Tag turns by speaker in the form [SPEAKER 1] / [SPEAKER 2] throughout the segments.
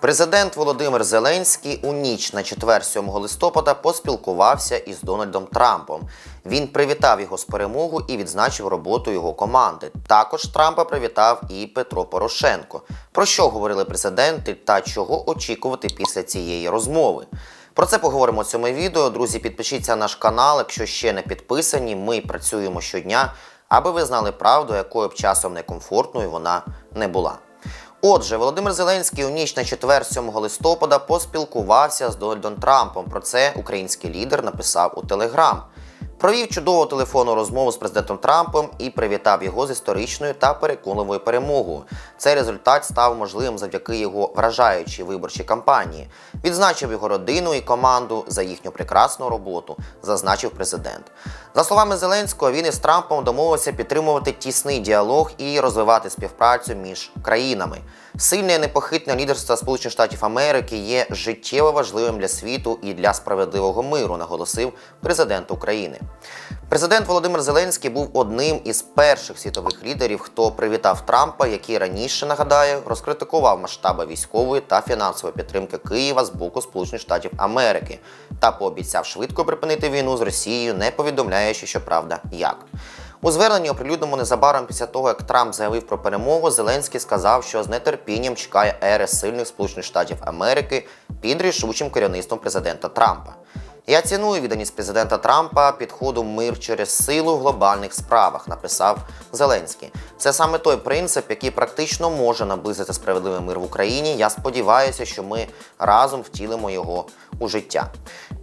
[SPEAKER 1] Президент Володимир Зеленський у ніч на 4-7 листопада поспілкувався із Дональдом Трампом. Він привітав його з перемогою і відзначив роботу його команди. Також Трампа привітав і Петро Порошенко. Про що говорили президенти та чого очікувати після цієї розмови? Про це поговоримо в цьому відео. Друзі, підпишіться на наш канал, якщо ще не підписані. Ми працюємо щодня, аби ви знали правду, якою б часом некомфортною вона не була. Отже, Володимир Зеленський у ніч на 4-7 листопада поспілкувався з Дональдом Трампом. Про це український лідер написав у Телеграм. Провів чудову телефонну розмову з президентом Трампом і привітав його з історичною та переконливою перемогою. Цей результат став можливим завдяки його вражаючій виборчій кампанії. Відзначив його родину і команду за їхню прекрасну роботу, зазначив президент. За словами Зеленського, він із Трампом домовився підтримувати тісний діалог і розвивати співпрацю між країнами. Сильне і непохитне лідерство Сполучених Штатів Америки є життєво важливим для світу і для справедливого миру, наголосив президент України. Президент Володимир Зеленський був одним із перших світових лідерів, хто привітав Трампа, який раніше нагадаю розкритикував масштаби військової та фінансової підтримки Києва з боку Сполучених Штатів Америки та пообіцяв швидко припинити війну з Росією, не повідомляючи, що правда як. У зверненні оприлюдному незабаром після того, як Трамп заявив про перемогу, Зеленський сказав, що з нетерпінням чекає ери сильних Сполучених Штатів Америки під рішучим керівництвом президента Трампа. Я ціную відданість президента Трампа підходу мир через силу в глобальних справах, написав Зеленський. Це саме той принцип, який практично може наблизити справедливий мир в Україні. Я сподіваюся, що ми разом втілимо його у життя.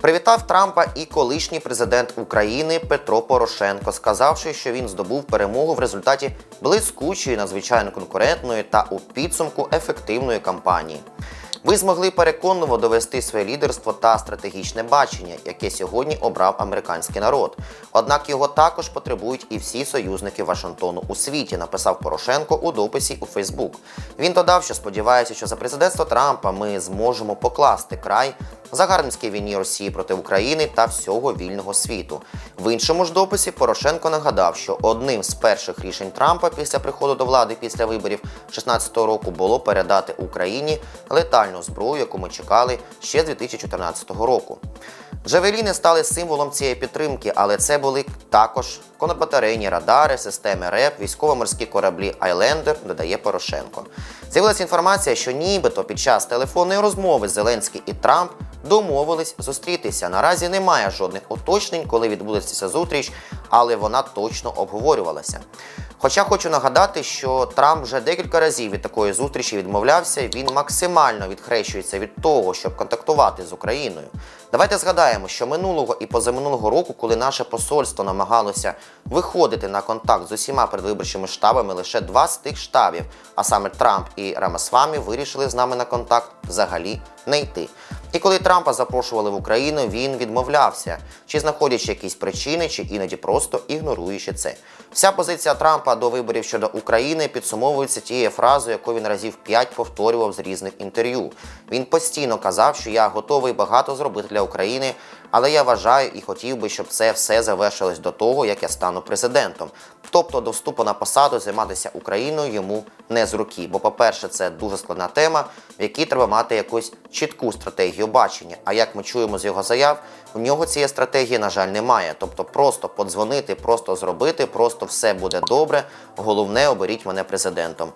[SPEAKER 1] Привітав Трампа і колишній президент України Петро Порошенко, сказавши, що він здобув перемогу в результаті блискучої, надзвичайно конкурентної та у підсумку ефективної кампанії. Ви змогли переконливо довести своє лідерство та стратегічне бачення, яке сьогодні обрав американський народ. Однак його також потребують і всі союзники Вашингтону у світі, написав Порошенко у дописі у Фейсбук. Він додав, що сподівається, що за президентство Трампа ми зможемо покласти край загарбницькій війні Росії проти України та всього вільного світу. В іншому ж дописі Порошенко нагадав, що одним з перших рішень Трампа після приходу до влади після виборів 2016 року було передати Україні летальну зброю, яку ми чекали ще з 2014 року. Джавеліни стали символом цієї підтримки, але це були також контрбатарейні радари, системи РЕП, військово-морські кораблі Айлендер, додає Порошенко. З'явилася інформація, що нібито під час телефонної розмови Зеленський і Трамп домовились зустрітися. Наразі немає жодних уточнень, коли відбудеться зустріч, але вона точно обговорювалася. Хоча хочу нагадати, що Трамп вже декілька разів від такої зустрічі відмовлявся, він максимально відхрещується від того, щоб контактувати з Україною. Давайте згадаємо, що минулого і позаминулого року, коли наше посольство намагалося виходити на контакт з усіма передвиборчими штабами, лише два з тих штабів, а саме Трамп і Рамасвамі, вирішили з нами на контакт взагалі не йти. І коли Трампа запрошували в Україну, він відмовлявся, чи знаходячи якісь причини, чи іноді просто ігноруючи це. Вся позиція Трампа до виборів щодо України підсумовується тією фразою, яку він разів п'ять повторював з різних інтерв'ю. Він постійно казав, що я готовий багато зробити для України, але я вважаю і хотів би, щоб це все завершилось до того, як я стану президентом. Тобто до вступу на посаду займатися Україною йому не з руки. Бо, по-перше, це дуже складна тема, в якій треба мати якусь чітку стратегію бачення. А як ми чуємо з його заяв, в нього цієї стратегії, на жаль, немає. Тобто, просто подзвонити, просто зробити, просто все буде добре. Головне, оберіть мене президентом.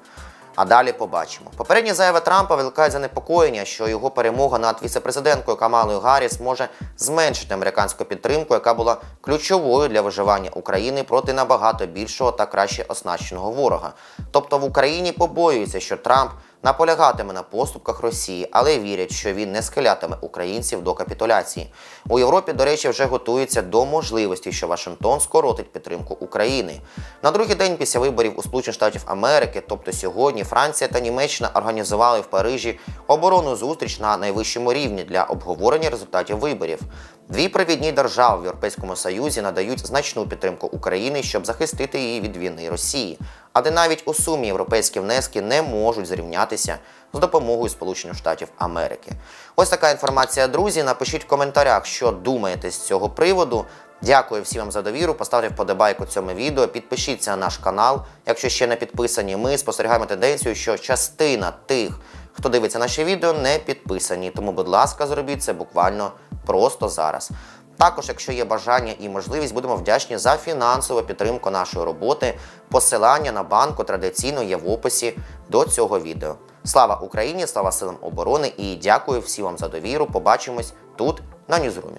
[SPEAKER 1] А далі побачимо. Попередні заяви Трампа викликають занепокоєння, що його перемога над віцепрезиденткою Камалою Гарріс може зменшити американську підтримку, яка була ключовою для виживання України проти набагато більшого та краще оснащеного ворога. Тобто в Україні побоюються, що Трамп наполягатиме на поступках Росії, але вірять, що він не схилятиме українців до капітуляції. У Європі, до речі, вже готуються до можливості, що Вашингтон скоротить підтримку України. На другий день після виборів у Сполучених Штатів Америки, тобто сьогодні, Франція та Німеччина організували в Парижі оборонну зустріч на найвищому рівні для обговорення результатів виборів. Дві провідні держави в Європейському Союзі надають значну підтримку України, щоб захистити її від війни Росії. Але навіть у сумі європейські внески не можуть зрівнятися з допомогою Сполучених Штатів Америки. Ось така інформація, друзі. Напишіть в коментарях, що думаєте з цього приводу. Дякую всім вам за довіру. Поставте вподобайку цьому відео, підпишіться на наш канал. Якщо ще не підписані, ми спостерігаємо тенденцію, що частина тих, Хто дивиться наші відео, не підписані, тому, будь ласка, зробіть це буквально просто зараз. Також, якщо є бажання і можливість, будемо вдячні за фінансову підтримку нашої роботи. Посилання на банку традиційно є в описі до цього відео. Слава Україні! Слава силам оборони і дякую всім вам за довіру. Побачимось тут на Ньюзрумі.